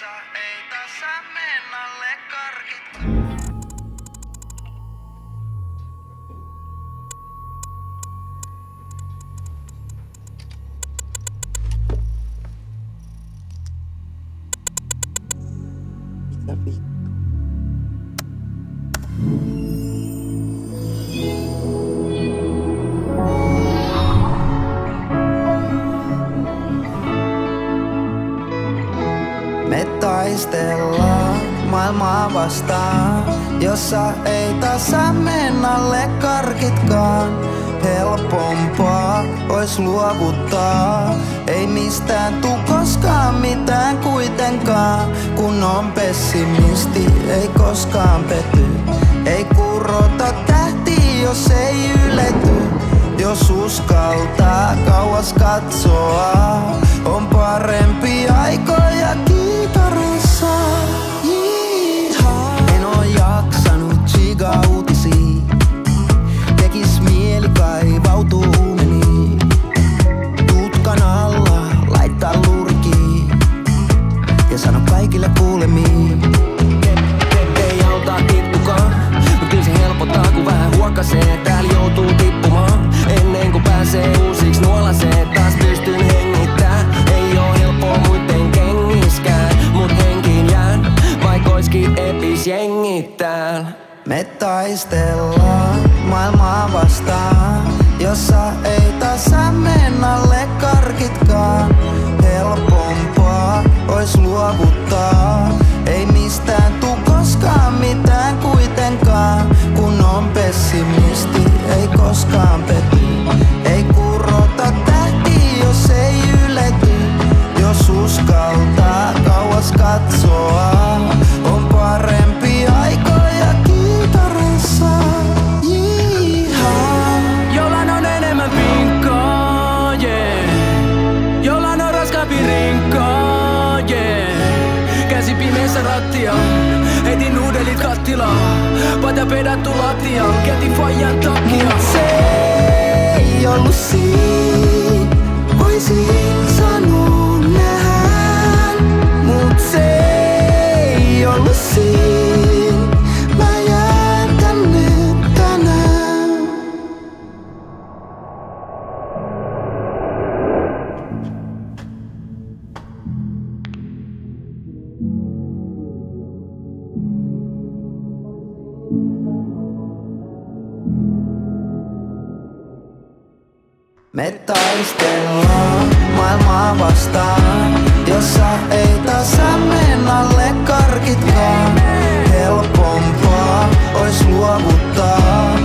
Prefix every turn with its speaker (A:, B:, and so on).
A: jossa ei tasa mennalle karkit.
B: Mitä vittu? Vastaan, jossa ei tasa mennalle karkitkaan. Helpompaa ois luovuttaa, ei mistään tuu koskaan mitään kuitenkaan. Kun on pessimisti, ei koskaan pety. Ei kurota tähti, jos ei ylety. Jos uskaltaa kauas katsoa, on parempi aikoja kiitarissa. Sano kaikille kuulemiin.
C: Ei auta tippukaan, mut kyllä se helpottaa kun vähän huokasee. Täällä joutuu tippumaan ennen kuin pääsee uusiksi nuolasee. Taas pystyn hengittää, ei oo helppoa muitten kengiskään. Mut henkiin jään, vaik oiskin epis jengit täällä.
B: Me taistellaan maailmaa vastaan, jossa ei tasa mennalle karkitkaan. Helpompaa ois luovuttaa, ei mistään tuu koskaan mitään kuitenkaan. Kun on pessimisti, ei koskaan pety.
C: Käsi pimeässä rattia, heitin nuudelit kattilaan. Pata pedattu lattia, käti fajan takia.
B: Se ei ollut siinä, Me taistellaan maailmaa vastaan, jossa ei tasa mennalle karkitkaan. Helpompaa ois luovuttaa,